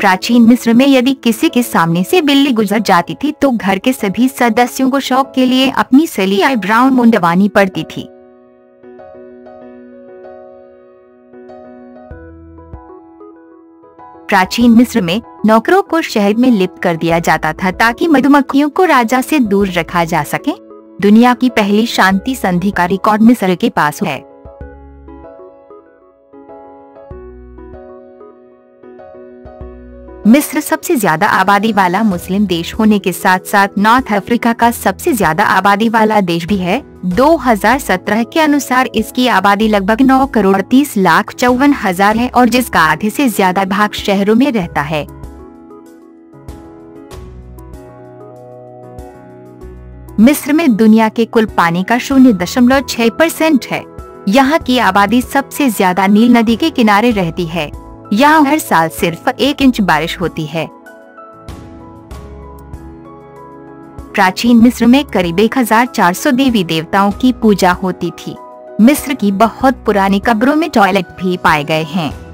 प्राचीन मिस्र में यदि किसी के सामने से बिल्ली गुजर जाती थी तो घर के सभी सदस्यों को शौक के लिए अपनी सली आईब्राउ मुंडवानी पड़ती थी। प्राचीन मिस्र में नौकरों को शहद में लिप्त कर दिया जाता था, ताकि मधुमक्खियों को राजा से दूर रखा जा सके। दुनिया की पहली शांति संधि का रिकॉर्ड मिस्र के पास है। मिस्र सबसे ज़्यादा आबादी वाला मुस्लिम देश होने के साथ साथ नॉर्थ अफ्रीका का सबसे ज़्यादा आबादी वाला देश भी है। 2017 के अनुसार इसकी आबादी लगभग 9 करोड़ 30 लाख चौवन हज़ार है और जिसका आधे से ज़्यादा भाग शहरों में रहता है। मिस्र में दुनिया के कुल पानी का शून्य दशमलव छह परसेंट है। यहाँ की आबादी सबसे ज़्यादा नील नदी के किनारे रहती है। यहाँ हर साल सिर्फ़ एक इंच बारिश होती है। प्राचीन मिस्र में करीब 1400 देवी देवताओं की पूजा होती थी। मिस्र की बहुत पुरानी कब्रों में टॉयलेट भी पाए गए हैं।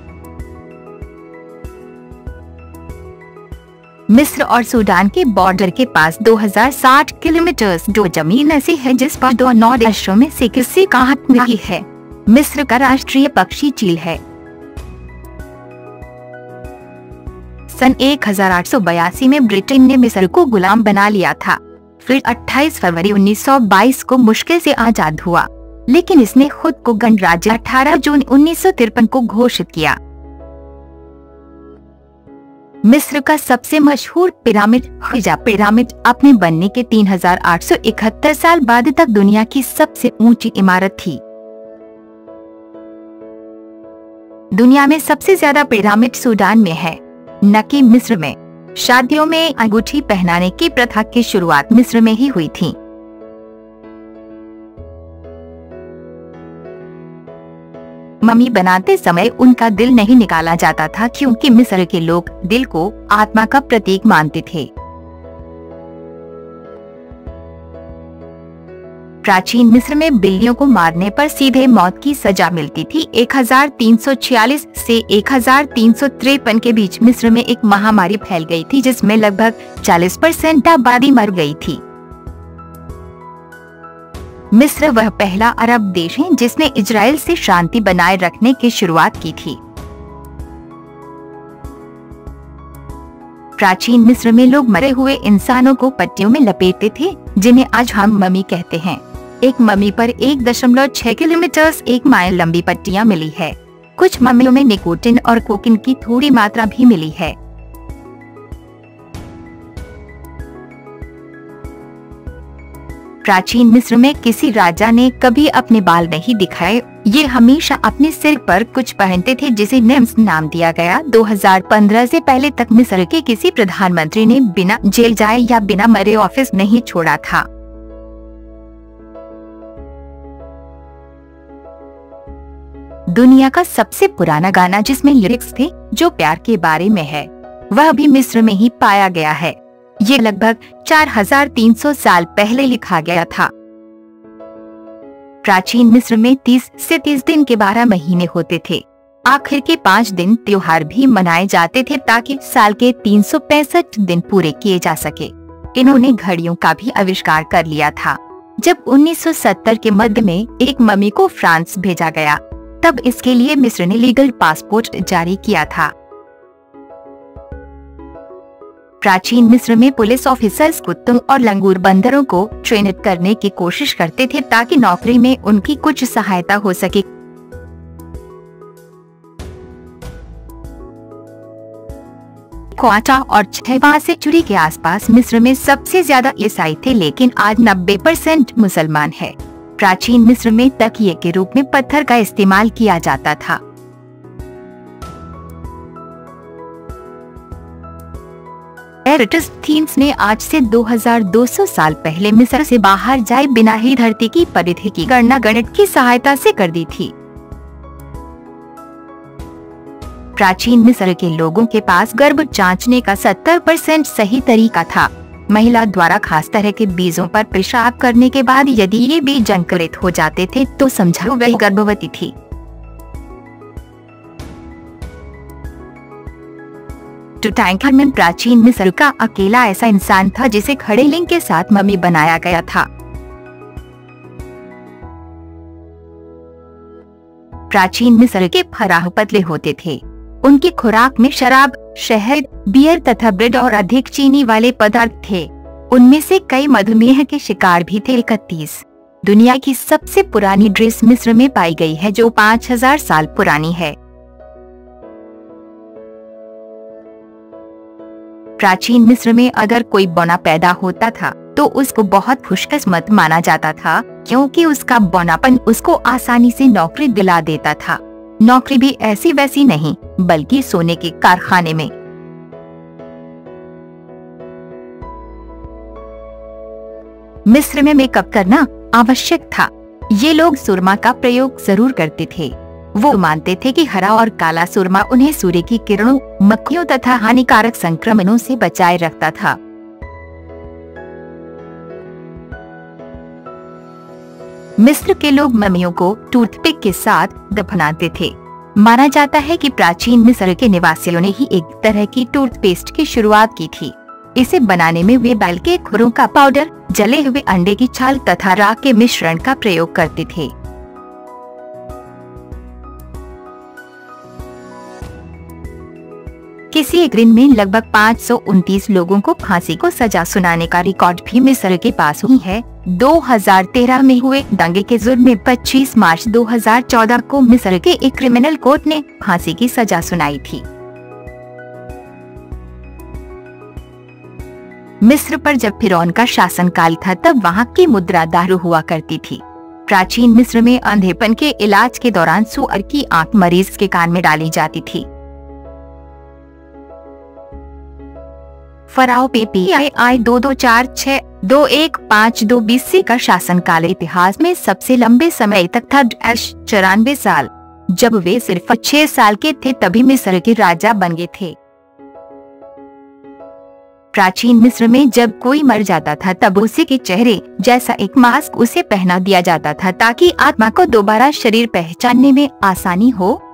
मिस्र और सूडान के बॉर्डर के पास 2060 किलोमीटर जो ज़मीन ऐसी है जिस पर दो नौ देशों में से किसी का हक नहीं है। मिस्र का राष्ट्रीय पक्षी चील है। सन 1882 में ब्रिटेन ने मिस्र को गुलाम बना लिया था। फिर 28 फरवरी 1922 को मुश्किल से आज़ाद हुआ। लेकिन इसने खुद को गणराज्य 18 जून उन्नीस सौ तिरपन को घोषित किया। मिस्र का सबसे मशहूर पिरामिड खुजा पिरामिड अपने बनने के 3,871 साल बाद तक दुनिया की सबसे ऊँची इमारत थी। दुनिया में सबसे ज़्यादा पिरामिड सूडान में है। न कि मिस्र में। शादियों में अंगूठी पहनाने की प्रथा की शुरुआत मिस्र में ही हुई थी। मम्मी बनाते समय उनका दिल नहीं निकाला जाता था क्योंकि मिस्र के लोग दिल को आत्मा का प्रतीक मानते थे। प्राचीन मिस्र में बिल्लियों को मारने पर सीधे मौत की सजा मिलती थी। 1346 से एक के बीच मिस्र में एक महामारी फैल गई थी, जिसमें लगभग 40 परसेंट आबादी मर गई थी। मिस्र वह पहला अरब देश है, जिसने इजराइल से शांति बनाए रखने की शुरुआत की थी। प्राचीन मिस्र में लोग मरे हुए इंसानों को पट्टियों में लपेटते थे, जिन्हें आज हम मम्मी कहते हैं। एक मम्मी पर एक दशमलव छह किलोमीटर एक माइल लंबी पट्टियाँ मिली है। कुछ मम्मियों में निकोटिन और कोकिन की थोड़ी मात्रा भी मिली है। प्राचीन मिस्र में किसी राजा ने कभी अपने बाल नहीं दिखाए। ये हमेशा अपने सिर पर कुछ पहनते थे जिसे नेम्स नाम दिया गया। 2015 से पहले तक मिस्र के किसी प्रधानमंत्री ने बिना जेल जाए या बिना मरे ऑफ़िस नहीं छोड़ा था। दुनिया का सबसे पुराना गाना जिसमें लिरिक्स थे, जो प्यार के बारे में है, वह भी मिस्र में ही पाया गया है। ये लगभग 4300 साल पहले लिखा गया था। प्राचीन मिस्र में 30 से 30 दिन के 12 महीने होते थे। आखिर के पाँच दिन त्योहार भी मनाए जाते थे ताकि साल के तीन सौ पैंसठ दिन पूरे किए जा सके। इन्होंने घड़ियों का भी आविष्कार कर लिया था। जब 1970 के मध्य में एक मम्मी को फ्रांस भेजा गया तब इसके लिए मिस्र ने लीगल पासपोर्ट जारी किया था। प्राचीन मिस्र में पुलिस ऑफिसर्स कुत्तों और लंगूर बंदरों को ट्रेनित करने की कोशिश करते थे ताकि नौकरी में उनकी कुछ सहायता हो सके। क्वाटा और छहवा से चुरी के आसपास मिस्र में सबसे ज़्यादा ईसाई थे लेकिन आज 90 परसेंट मुसलमान है। प्राचीन मिस्र में तकिए के रूप में पत्थर का इस्तेमाल किया जाता था। एरिटस्थीन्स ने आज से 2200 साल पहले मिस्र से बाहर जाए बिना ही धरती की परिधि की गणना गणित की सहायता से कर दी थी। प्राचीन मिस्र के लोगों के पास गर्भ जांचने का 70 परसेंट सही तरीका था। महिला द्वारा खास तरह के बीजों पर पेशाब करने के बाद यदि ये बीज अंकुरित हो जाते थे तो समझो वह गर्भवती थी। टूटैंखामन प्राचीन मिस्र का अकेला ऐसा इंसान था जिसे खड़े लिंग के साथ मम्मी बनाया गया था। प्राचीन मिस्र के फराह पतले होते थे। उनकी खुराक में शराब शहद, बियर तथा ब्रेड और अधिक चीनी वाले पदार्थ थे। उनमें से कई मधुमेह के शिकार भी थे। इकतीस। दुनिया की सबसे पुरानी ड्रेस मिस्र में पाई गई है, जो 5000 साल पुरानी है। प्राचीन मिस्र में अगर कोई बौना पैदा होता था तो उसको बहुत खुशकिस्मत माना जाता था, क्योंकि उसका बौनापन उसको आसानी से नौकरी दिला देता था। नौकरी भी ऐसी वैसी नहीं, बल्कि सोने के कारखाने में। मिस्र में मेकअप करना आवश्यक था। ये लोग सुरमा का प्रयोग ज़रूर करते थे। वो मानते थे कि हरा और काला सुरमा उन्हें सूर्य की किरणों, मक्खियों तथा हानिकारक संक्रमणों से बचाए रखता था। मिस्र के लोग ममियों को टूथपिक के साथ दफनाते थे। माना जाता है कि प्राचीन मिस्र के निवासियों ने ही एक तरह की टूथपेस्ट की शुरुआत की थी। इसे बनाने में वे बैल के खुरों का पाउडर, जले हुए अंडे की छाल तथा राख के मिश्रण का प्रयोग करते थे। किसी एक दिन में लगभग पाँच लोगों को फांसी को सजा सुनाने का रिकॉर्ड भी मिस्र के पास हुई है। 2013 में हुए दंगे के जुर्म में 25 मार्च 2014 को मिस्र के एक क्रिमिनल कोर्ट ने फांसी की सजा सुनाई थी। मिस्र पर जब फिरौन का शासनकाल था, तब वहाँ की मुद्रा दारू हुआ करती थी। प्राचीन मिस्र में अंधेपन के इलाज के दौरान सुअर की आँख मरीज़ के कान में डाली जाती थी। फराओ पे पी आई आई दो दो चार छह दो एक पाँच दो बीसी का शासन शासनकाल इतिहास में सबसे लंबे समय तक था चौरानवे साल। जब वे सिर्फ़ छह साल के थे, तभी मिस्र के राजा बन गए थे। प्राचीन मिस्र में जब कोई मर जाता था, तब उसी के चेहरे जैसा एक मास्क उसे पहना दिया जाता था, ताकि आत्मा को दोबारा शरीर पहचानने में आसानी हो।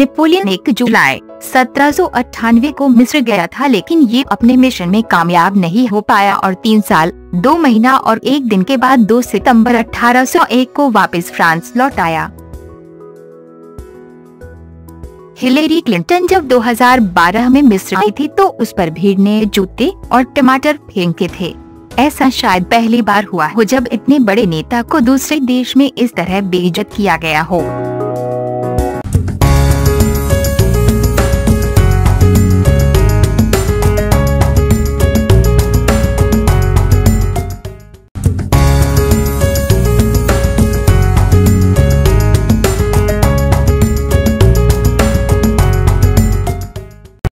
नेपोलियन एक जुलाई सत्रह सौ अट्ठानवे को मिस्र गया था, लेकिन ये अपने मिशन में कामयाब नहीं हो पाया और तीन साल, दो महीना और एक दिन के बाद 2 सितंबर 1801 को वापस फ्रांस लौट आया। हिलेरी क्लिंटन जब 2012 में मिस्र आई थी तो उस पर भीड़ ने जूते और टमाटर फेंके थे। ऐसा शायद पहली बार हुआ हो जब इतने बड़े नेता को दूसरे देश में इस तरह बेइज्जत किया गया हो।